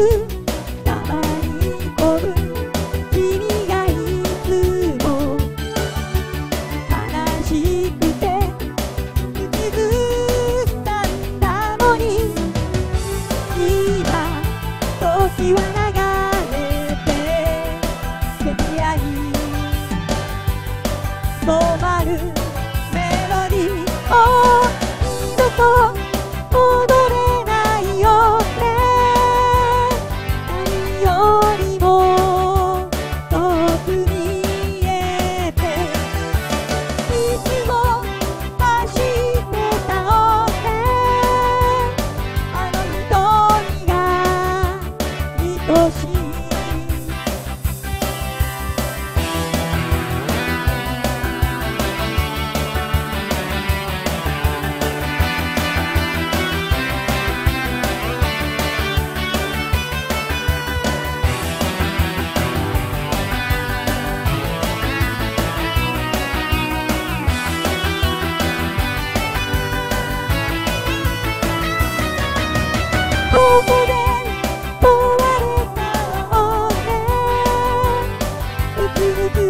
Müzik do do